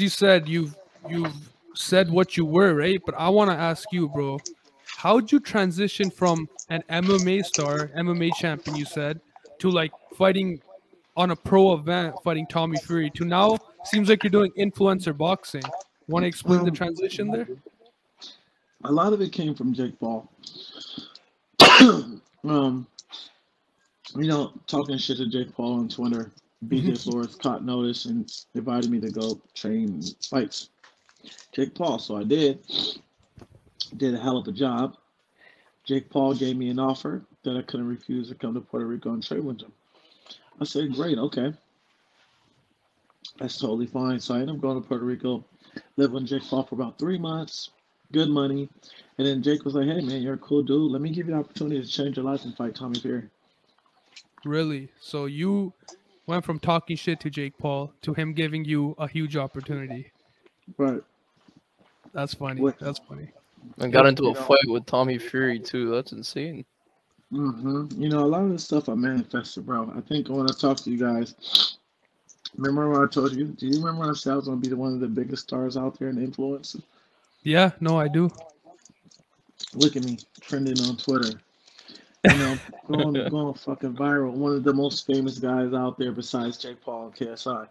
you said you've you've said what you were, right? But I want to ask you, bro, how'd you transition from an MMA star, MMA champion, you said, to like fighting on a pro event, fighting Tommy Fury, to now seems like you're doing influencer boxing. Want to explain the Um, transition there? A lot of it came from Jake Paul. um, you know, talking shit to Jake Paul on Twitter. BJ mm-hmm. Flores caught notice and invited me to go train fights. Jake Paul, so I did. Did a hell of a job. Jake Paul gave me an offer that I couldn't refuse to come to Puerto Rico and train with him. I said, great, okay. That's totally fine. So I ended up going to Puerto Rico, lived with Jake Paul for about three months, good money. And then Jake was like, hey, man, you're a cool dude. Let me give you the opportunity to change your life and fight Tommy Fury. Really? So you went from talking shit to Jake Paul to him giving you a huge opportunity. Right. That's funny. What- That's funny. And got into a know- fight with Tommy Fury too. That's insane. hmm You know, a lot of this stuff I manifested, bro. I think when I talked to you guys, remember when I told you? Do you remember when I said I was going to be one of the biggest stars out there in influencers? Yeah, no, I do. Look at me trending on Twitter. You know, going going fucking viral. One of the most famous guys out there besides Jake Paul and KSI.